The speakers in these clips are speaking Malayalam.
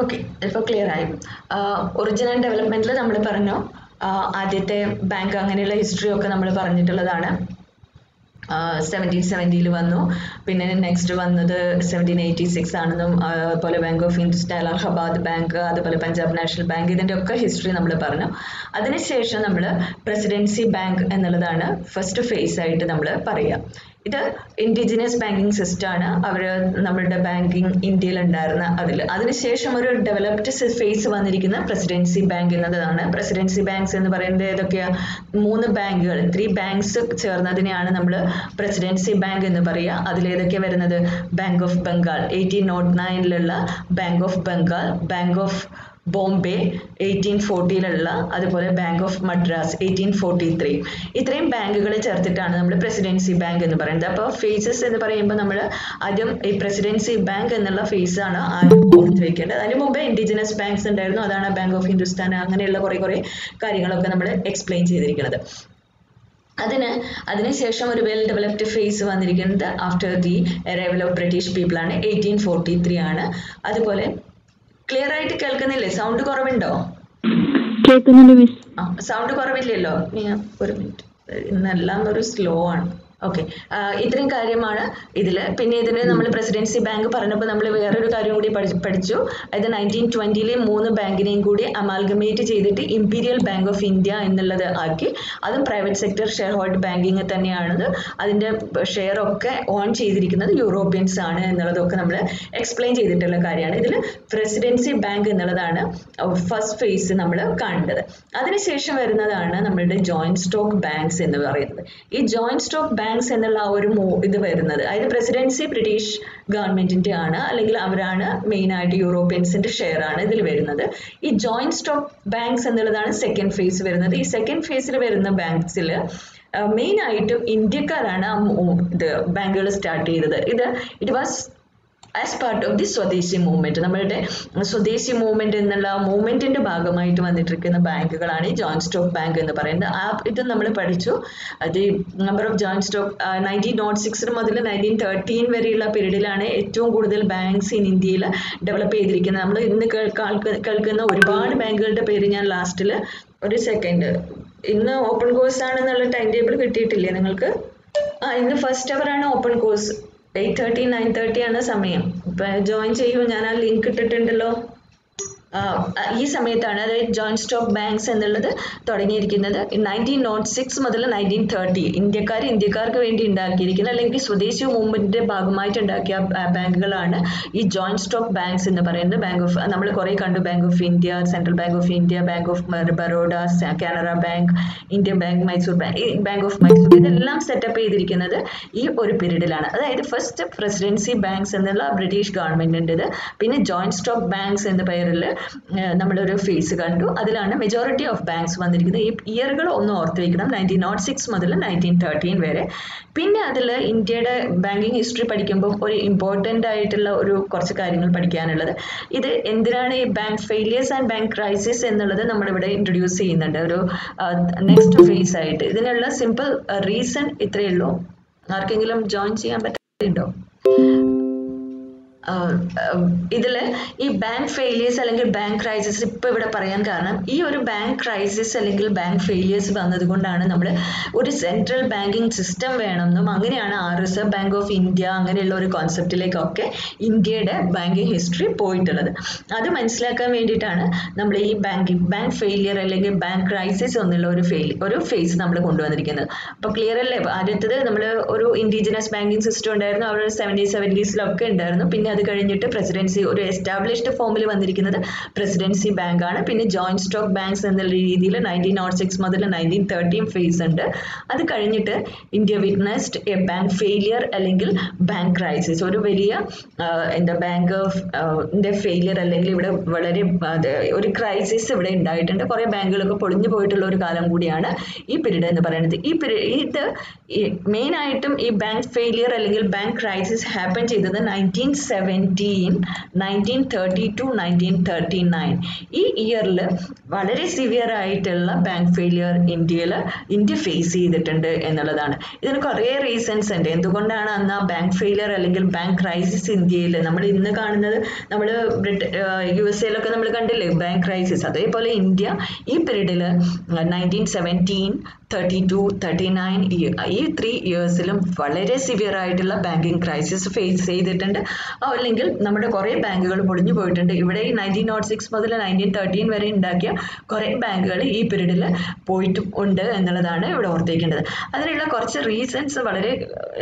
ഓക്കെ ഇപ്പോൾ ക്ലിയർ ആയി. ഒറിജിനൽ ഡെവലപ്മെന്റിൽ നമ്മൾ പറഞ്ഞു ആദ്യത്തെ ബാങ്ക് അങ്ങനെയുള്ള ഹിസ്റ്ററി ഒക്കെ നമ്മൾ പറഞ്ഞിട്ടുള്ളതാണ്. സെവന്റീൻ സെവന്റിയിൽ വന്നു. പിന്നെ നെക്സ്റ്റ് വന്നത് സെവന്റീൻ എയ്റ്റി സിക്സ് ആണെന്നും അതുപോലെ Bank of India Allahabad Bank അതുപോലെ പഞ്ചാബ് നാഷണൽ ബാങ്ക് ഇതിന്റെ ഒക്കെ ഹിസ്റ്ററി നമ്മൾ പറഞ്ഞു. അതിനുശേഷം നമ്മൾ പ്രസിഡൻസി ബാങ്ക് എന്നുള്ളതാണ് ഫസ്റ്റ് ഫേസ് ആയിട്ട് നമ്മൾ പറയുക ഇത് ഇൻഡിജിനിയസ് ബാങ്കിങ് സിസ്റ്റമാണ് അവർ നമ്മളുടെ ബാങ്കിങ് ഇന്ത്യയിൽ ഉണ്ടായിരുന്ന അതിൽ അതിനുശേഷം ഒരു ഡെവലപ്ഡ് ഫേസ് വന്നിരിക്കുന്ന പ്രസിഡൻസി ബാങ്ക് എന്നതാണ്. പ്രസിഡൻസി ബാങ്ക്സ് എന്ന് പറയുന്നത് ഏതൊക്കെയാ? മൂന്ന് ബാങ്കുകൾ ത്രീ ബാങ്ക്സ് ചേർന്നതിനെയാണ് നമ്മൾ പ്രസിഡൻസി ബാങ്ക് എന്ന് പറയുക അതിലേതൊക്കെ വരുന്നത്? Bank of Bengal eighteen nought നയനിലുള്ള Bank of Bengal Bank of Bombay eighteen ഫോർട്ടിയിലുള്ള അതുപോലെ Bank of Madras eighteen forty three ഇത്രയും ബാങ്കുകളെ ചേർത്തിട്ടാണ് നമ്മൾ പ്രസിഡൻസി ബാങ്ക് എന്ന് പറയുന്നത്. അപ്പോൾ ഫേസസ് എന്ന് പറയുമ്പോൾ നമ്മൾ ആദ്യം ഈ പ്രസിഡൻസി ബാങ്ക് എന്നുള്ള ഫേസ് ആണ് ആദ്യം ഓർത്ത് വെക്കേണ്ടത് അതിന് മുമ്പേ ഇൻഡിജിനസ് ബാങ്ക്സ് ഉണ്ടായിരുന്നു. അതാണ് ബാങ്ക് ഓഫ് ഹിന്ദുസ്ഥാൻ അങ്ങനെയുള്ള കുറേ കുറേ കാര്യങ്ങളൊക്കെ നമ്മൾ എക്സ്പ്ലെയിൻ ചെയ്തിരിക്കുന്നത്. അതിന് അതിനുശേഷം ഒരു വെൽ ഡെവലപ്ഡ് ഫേസ് വന്നിരിക്കുന്നത് after the arrival of British people ആണ് എയ്റ്റീൻ ഫോർട്ടി ത്രീ ആണ്. അതുപോലെ ക്ലിയർ ആയിട്ട് കേൾക്കുന്നില്ലേ? സൗണ്ട് കുറവുണ്ടോ? കേൾക്കുന്നുണ്ട് മിസ്. സൗണ്ട് കുറവില്ലല്ലോ. ഞാൻ ഒരു മിനിറ്റ് ഇന്നെല്ലാം ഒരു സ്ലോ ആണ്. ഓക്കെ ഇത്രയും കാര്യമാണ് ഇതിൽ പിന്നെ ഇതിന് നമ്മൾ പ്രസിഡൻസി ബാങ്ക് പറഞ്ഞപ്പോൾ നമ്മൾ വേറൊരു കാര്യം കൂടി പഠി- പഠിച്ചു. അതായത് നയന്റീൻ ട്വന്റിയിലെ മൂന്ന് ബാങ്കിനെയും കൂടി അമാൽഗമേറ്റ് ചെയ്തിട്ട് ഇമ്പീരിയൽ ബാങ്ക് ഓഫ് ഇന്ത്യ എന്നുള്ളത് ആക്കി. അതും private sector share hold banking തന്നെയാണത്. അതിന്റെ ഷെയർ ഒക്കെ ഓൺ ചെയ്തിരിക്കുന്നത് യൂറോപ്യൻസ് ആണ് എന്നുള്ളതൊക്കെ നമ്മൾ എക്സ്പ്ലെയിൻ ചെയ്തിട്ടുള്ള കാര്യമാണ്. ഇതിൽ പ്രസിഡൻസി ബാങ്ക് എന്നുള്ളതാണ് ഫസ്റ്റ് ഫേസ് നമ്മൾ കാണേണ്ടത്. അതിനുശേഷം വരുന്നതാണ് നമ്മളുടെ ജോയിന്റ് സ്റ്റോക്ക് ബാങ്ക്സ് എന്ന് പറയുന്നത്. ഈ ജോയിന്റ് സ്റ്റോക്ക് ബാങ്ക്സ് എന്നുള്ള ആ ഒരു മൂ- ഇത് വരുന്നത്. അതായത് പ്രസിഡൻസി ബ്രിട്ടീഷ് ഗവൺമെന്റിന്റെ ആണ് അല്ലെങ്കിൽ അവരാണ് മെയിൻ ആയിട്ട് യൂറോപ്യൻസിന്റെ ഷെയർ ആണ് ഇതിൽ വരുന്നത്. ഈ ജോയിന്റ് സ്റ്റോക്ക് ബാങ്ക്സ് എന്നുള്ളതാണ് സെക്കൻഡ് ഫേസ് വരുന്നത്. ഈ സെക്കൻഡ് ഫേസിൽ വരുന്ന ബാങ്ക്സിൽ മെയിൻ ആയിട്ടും ഇന്ത്യക്കാരാണ് ഇത് ബാങ്കുകൾ സ്റ്റാർട്ട് ചെയ്തത്. ഇത് it was as part of the swadeshi movement നമ്മളുടെ സ്വദേശി മൂവ്മെന്റ് എന്നുള്ള മൂവ്മെന്റിന്റെ ഭാഗമായിട്ട് വന്നിട്ടിരിക്കുന്ന ബാങ്കുകളാണ് ഈ ജോയിന്റ് സ്റ്റോക്ക് ബാങ്ക് എന്ന് പറയുന്നത്. ആ ഇത് നമ്മൾ പഠിച്ചു. അത് number of joint stock nineteen nought six മുതൽ നയന്റീൻ തേർട്ടീൻ വരെയുള്ള പീരീഡിലാണ് ഏറ്റവും കൂടുതൽ ബാങ്ക്സ് ഇൻ ഇന്ത്യയിൽ ഡെവലപ്പ് ചെയ്തിരിക്കുന്നത്. നമ്മൾ ഇന്ന് കേൾക്കുന്ന ഒരുപാട് ബാങ്കുകളുടെ പേര് ഞാൻ ലാസ്റ്റിൽ ഒരു സെക്കൻഡ് ഇന്ന് ഓപ്പൺ കോഴ്സ് ആണെന്നുള്ള ടൈം ടേബിൾ കിട്ടിയിട്ടില്ലേ നിങ്ങൾക്ക്? ആ ഇന്ന് ഫസ്റ്റ് അവർ ആണ് open course eight thirty nine thirty ആണ് സമയം. ഇപ്പൊ ജോയിൻ ചെയ്യൂ ഞാൻ ആ ലിങ്ക് ഇട്ടിട്ടുണ്ടല്ലോ. ഈ സമയത്താണ് അതായത് ജോയിന്റ് സ്റ്റോക്ക് ബാങ്ക്സ് എന്നുള്ളത് തുടങ്ങിയിരിക്കുന്നത്. നയന്റീൻ നോട്ട് സിക്സ് മുതൽ നയന്റീൻ തേർട്ടി ഇന്ത്യക്കാർ ഇന്ത്യക്കാർക്ക് വേണ്ടി ഉണ്ടാക്കിയിരിക്കുന്ന അല്ലെങ്കിൽ സ്വദേശി മൂവ്മെന്റിന്റെ ഭാഗമായിട്ട് ഉണ്ടാക്കിയ ബാങ്കുകളാണ് ഈ ജോയിന്റ് സ്റ്റോക്ക് ബാങ്ക്സ് എന്ന് പറയുന്നത്. ബാങ്ക് ഓഫ് നമ്മൾ കുറെ കണ്ടു. Bank of India Central Bank of India Bank of Baroda Canara Bank Indian Bank Mysore Bank Bank of Mysore ഇതെല്ലാം സെറ്റപ്പ് ചെയ്തിരിക്കുന്നത് ഈ ഒരു പീരീഡിലാണ് അതായത് ഫസ്റ്റ് പ്രസിഡൻസി ബാങ്ക്സ് എന്നുള്ള ബ്രിട്ടീഷ് ഗവൺമെന്റിന്റെത് പിന്നെ ജോയിന്റ് സ്റ്റോക്ക് ബാങ്ക്സ് എന്ന പേരിൽ നമ്മളൊരു ഫേസ് കണ്ടു. അതിലാണ് മെജോറിറ്റി ഓഫ് ബാങ്ക്സ് വന്നിരിക്കുന്നത്. ഈ ഇയറുകൾ ഒന്ന് ഓർത്ത് വയ്ക്കണം നയന്റീൻ നോട്ട് സിക്സ് മുതൽ നയന്റീൻ തേർട്ടീൻ വരെ. പിന്നെ അതിൽ ഇന്ത്യയുടെ ബാങ്കിങ് ഹിസ്റ്ററി പഠിക്കുമ്പോൾ ഒരു ഇമ്പോർട്ടന്റ് ആയിട്ടുള്ള ഒരു കുറച്ച് കാര്യങ്ങൾ പഠിക്കാനുള്ളത്. ഇത് എന്തിനാണ് ഈ bank failures and bank crisis എന്നുള്ളത് നമ്മളിവിടെ ഇൻട്രൊഡ്യൂസ് ചെയ്യുന്നുണ്ട്. ഒരു നെക്സ്റ്റ് ഫേസ് ആയിട്ട്. ഇതിനുള്ള സിമ്പിൾ റീസൺ ഇത്രയേ ഉള്ളൂ. ആർക്കെങ്കിലും ജോയിൻ ചെയ്യാൻ പറ്റുന്നുണ്ടോ? ഇതിൽ ഈ ബാങ്ക് ഫെയിലിയേഴ്സ് അല്ലെങ്കിൽ ബാങ്ക് ക്രൈസിസ് ഇപ്പോൾ ഇവിടെ പറയാൻ കാരണം ഈ ഒരു ബാങ്ക് ക്രൈസിസ് അല്ലെങ്കിൽ ബാങ്ക് ഫെയിലിയേഴ്സ് വന്നതുകൊണ്ടാണ് നമ്മൾ ഒരു സെൻട്രൽ ബാങ്കിങ് സിസ്റ്റം വേണമെന്നും അങ്ങനെയാണ് ആ റിസർവ് ബാങ്ക് ഓഫ് ഇന്ത്യ അങ്ങനെയുള്ള ഒരു കോൺസെപ്റ്റിലേക്കൊക്കെ ഇന്ത്യയുടെ ബാങ്കിങ് ഹിസ്റ്ററി പോയിട്ടുള്ളത്. അത് മനസ്സിലാക്കാൻ വേണ്ടിയിട്ടാണ് നമ്മൾ ഈ ബാങ്കിങ് ബാങ്ക് ഫെയിലിയർ അല്ലെങ്കിൽ ബാങ്ക് ക്രൈസിസ് എന്നുള്ള ഒരു ഫെയിൽ ഒരു ഫേസ് നമ്മൾ കൊണ്ടുവന്നിരിക്കുന്നത്. അപ്പോൾ ക്ലിയർ അല്ലേ? ആദ്യത്തത് നമ്മൾ ഒരു ഇൻഡിജിനസ് ബാങ്കിങ് സിസ്റ്റം ഉണ്ടായിരുന്നു. അവർ സെവന്റീസ് സെവന്റീസിലൊക്കെ ഉണ്ടായിരുന്നു. പിന്നെ അത് കഴിഞ്ഞിട്ട് പ്രസിഡൻസി ഒരു എസ്റ്റാബ്ലിഷ്ഡ് ഫോമിൽ വന്നിരിക്കുന്നത് പ്രസിഡൻസി ബാങ്ക് ആണ് പിന്നെ ജോയിന്റ് സ്റ്റോക്ക് ബാങ്ക്സ് എന്നുള്ള രീതിയിൽ നയന്റീൻ നോട്ട് സിക്സ് മുതൽ നയന്റീൻ തേർട്ടീൻ ഫേസ് ഉണ്ട്. അത് കഴിഞ്ഞിട്ട് India witnessed a bank failure അല്ലെങ്കിൽ ബാങ്ക് ക്രൈസിസ് ഒരു വലിയ എന്താ ബാങ്ക് ഫെയിലിയർ അല്ലെങ്കിൽ ഇവിടെ വളരെ ഒരു ക്രൈസിസ് ഇവിടെ ഉണ്ടായിട്ടുണ്ട്. കുറേ ബാങ്കുകളൊക്കെ പൊളിഞ്ഞു പോയിട്ടുള്ള ഒരു കാലം കൂടിയാണ് ഈ പീരീഡ് എന്ന് പറയുന്നത്. ഈ ഇത് മെയിൻ ആയിട്ടും ഈ ബാങ്ക് ഫെയിലിയർ അല്ലെങ്കിൽ ബാങ്ക് ക്രൈസിസ് ഹാപ്പൻ ചെയ്തത് nineteen seven seventeen nineteen thirty two nineteen thirty nine ഈ ഇയറിൽ വളരെ സിവിയർ ആയിട്ടുള്ള ബാങ്ക് ഫെയിലിയർ ഇന്ത്യയിൽ ഇന്ത്യ ഫേസ് ചെയ്തിട്ടുണ്ട് എന്നുള്ളതാണ്. ഇതിന് കുറേ റീസൺസ് ഉണ്ട്. എന്തുകൊണ്ടാണ് അന്ന് ആ ബാങ്ക് ഫെയിലിയർ അല്ലെങ്കിൽ ബാങ്ക് ക്രൈസിസ് ഇന്ത്യയിൽ നമ്മൾ ഇന്ന് കാണുന്നത് നമ്മൾ യു എസ് എയിലൊക്കെ നമ്മൾ കണ്ടില്ലേ? ബാങ്ക് ക്രൈസിസ് അതേപോലെ ഇന്ത്യ ഈ പീരീഡിൽ nineteen seventeen thirty two thirty nine ഈ ത്രീ ഇയേഴ്സിലും വളരെ സിവിയർ ആയിട്ടുള്ള ബാങ്കിങ് ക്രൈസിസ് ഫേസ് ചെയ്തിട്ടുണ്ട്. അല്ലെങ്കിൽ നമ്മുടെ കുറേ ബാങ്കുകൾ പൊളിഞ്ഞു പോയിട്ടുണ്ട്. ഇവിടെ ഈ നയന്റീൻ നോട്ട് സിക്സ് മുതൽ നയന്റീൻ തേർട്ടീൻ വരെ ഉണ്ടാക്കിയ കുറേ ബാങ്കുകൾ ഈ പീരീഡിൽ പോയിട്ടും ഉണ്ട് എന്നുള്ളതാണ് ഇവിടെ ഓർത്തേക്കേണ്ടത് അതിനുള്ള കുറച്ച് റീസൺസ് വളരെ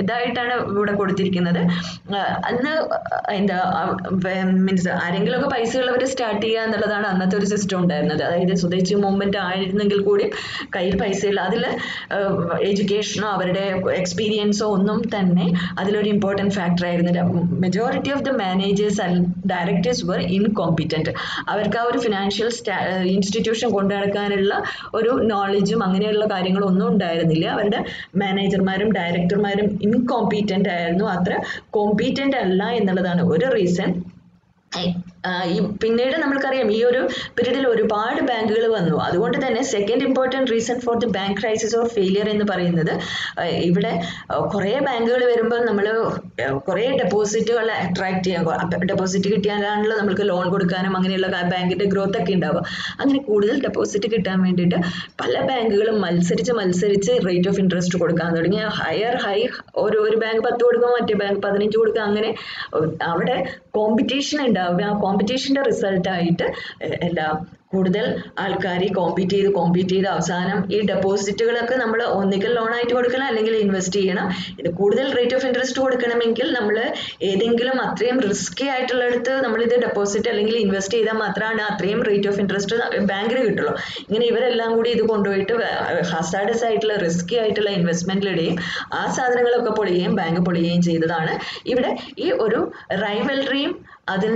ഇതായിട്ടാണ് ഇവിടെ കൊടുത്തിരിക്കുന്നത്. അന്ന് എന്താ മീൻസ് ആരെങ്കിലുമൊക്കെ പൈസ ഉള്ളവർ സ്റ്റാർട്ട് ചെയ്യുക എന്നുള്ളതാണ് അന്നത്തെ ഒരു സിസ്റ്റം ഉണ്ടായിരുന്നത്. അതായത് സ്വദേശി മൂവ്മെന്റ് ആയിരുന്നെങ്കിൽ കൂടി കയ്യിൽ പൈസയില്ല. അതിൽ എഡ്യൂക്കേഷനോ അവരുടെ എക്സ്പീരിയൻസോ ഒന്നും തന്നെ അതിലൊരു ഇമ്പോർട്ടന്റ് ഫാക്ടർ ആയിരുന്നില്ല. Majority of the managers and directors were incompetent അവർക്ക് ആ ഒരു ഫിനാൻഷ്യൽ ഇൻസ്റ്റിറ്റ്യൂഷൻ കൊണ്ടു നടക്കാനുള്ള ഒരു നോളജും അങ്ങനെയുള്ള കാര്യങ്ങളും ഒന്നും ഉണ്ടായിരുന്നില്ല. അവരുടെ മാനേജർമാരും ഡയറക്ടർമാരും ഇൻകോമ്പീറ്റന്റ് ആയിരുന്നു. അത്ര കോമ്പീറ്റന്റ് അല്ല എന്നുള്ളതാണ് ഒരു റീസൺ ഈ പിന്നീട് നമ്മൾക്കറിയാം ഈ ഒരു പീരീഡിൽ ഒരുപാട് ബാങ്കുകൾ വന്നു. അതുകൊണ്ട് തന്നെ second important reason for the bank crisis or failure എന്ന് പറയുന്നത് ഇവിടെ കുറേ ബാങ്കുകൾ വരുമ്പോൾ നമ്മൾ കുറേ ഡെപ്പോസിറ്റുകൾ അട്രാക്ട് ചെയ്യാൻ ഡെപ്പോസിറ്റ് കിട്ടിയാലാണല്ലോ നമുക്ക് ലോൺ കൊടുക്കാനും അങ്ങനെയുള്ള ബാങ്കിന്റെ ഗ്രോത്ത് ഒക്കെ ഉണ്ടാവുക. അങ്ങനെ കൂടുതൽ ഡെപ്പോസിറ്റ് കിട്ടാൻ വേണ്ടിയിട്ട് പല ബാങ്കുകളും മത്സരിച്ച് മത്സരിച്ച് റേറ്റ് ഓഫ് ഇൻട്രസ്റ്റ് കൊടുക്കാൻ തുടങ്ങി. ഹയർ ഹൈ ഒരു ഒരു ബാങ്ക് പത്ത് കൊടുക്കുമ്പോൾ മറ്റേ ബാങ്ക് പതിനഞ്ച് കൊടുക്കുക അങ്ങനെ അവിടെ കോമ്പറ്റീഷൻ ഉണ്ടാവുക. ആ കോമ്പറ്റീഷന്റെ റിസൾട്ടായിട്ട് എല്ലാ കൂടുതൽ ആൾക്കാർ ഈ കോമ്പീറ്റ് ചെയ്ത് കോമ്പീറ്റ് ചെയ്ത് അവസാനം ഈ ഡെപ്പോസിറ്റുകളൊക്കെ നമ്മൾ ഒന്നുകിൽ ലോണായിട്ട് കൊടുക്കണം അല്ലെങ്കിൽ ഇൻവെസ്റ്റ് ചെയ്യണം. ഇത് കൂടുതൽ റേറ്റ് ഓഫ് ഇൻട്രസ്റ്റ് കൊടുക്കണമെങ്കിൽ നമ്മൾ ഏതെങ്കിലും അത്രയും റിസ്കി ആയിട്ടുള്ളിടത്ത് നമ്മളിത് ഡെപ്പോസിറ്റ് അല്ലെങ്കിൽ ഇൻവെസ്റ്റ് ചെയ്താൽ മാത്രമാണ് അത്രയും റേറ്റ് ഓഫ് ഇൻട്രസ്റ്റ് ബാങ്കിന് കിട്ടുള്ളൂ. ഇങ്ങനെ ഇവരെല്ലാം കൂടി ഇത് കൊണ്ടുപോയിട്ട് ഹസാഡസ് ആയിട്ടുള്ള റിസ്കി ആയിട്ടുള്ള ഇൻവെസ്റ്റ്മെന്റിലിടുകയും ആ സാധനങ്ങളൊക്കെ പൊളിയുകയും ബാങ്ക് പൊളിയുകയും ചെയ്തതാണ്. ഇവിടെ ഈ ഒരു റൈവൽറിയും അതിൻ